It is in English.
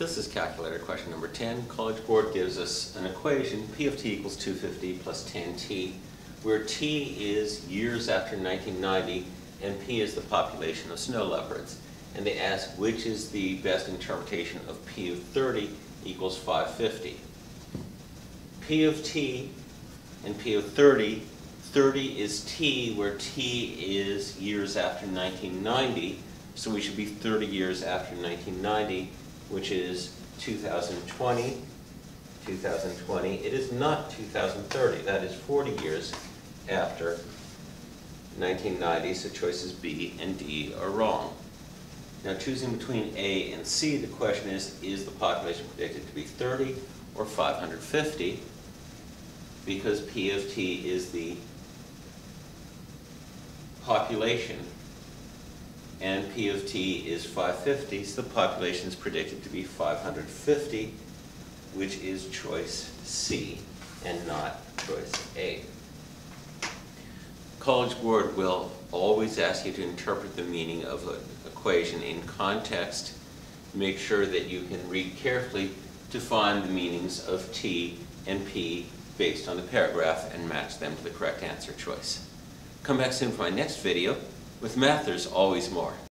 This is calculator question number 10. College Board gives us an equation, P of t equals 250 plus 10t, where t is years after 1990 and p is the population of snow leopards. And they ask which is the best interpretation of p of 30 equals 550. P of t and p of 30, 30 is t where t is years after 1990, so we should be 30 years after 1990 which is 2020, 2020. It is not 2030. That is 40 years after 1990, so choices B and D are wrong. Now choosing between A and C, the question is, is the population predicted to be 30 or 550? Because P of T is the population and P of t is 550, so the population is predicted to be 550, which is choice C and not choice A. College Board will always ask you to interpret the meaning of an equation in context. Make sure that you can read carefully to find the meanings of T and P based on the paragraph and match them to the correct answer choice. Come back soon for my next video. With math, there's always more.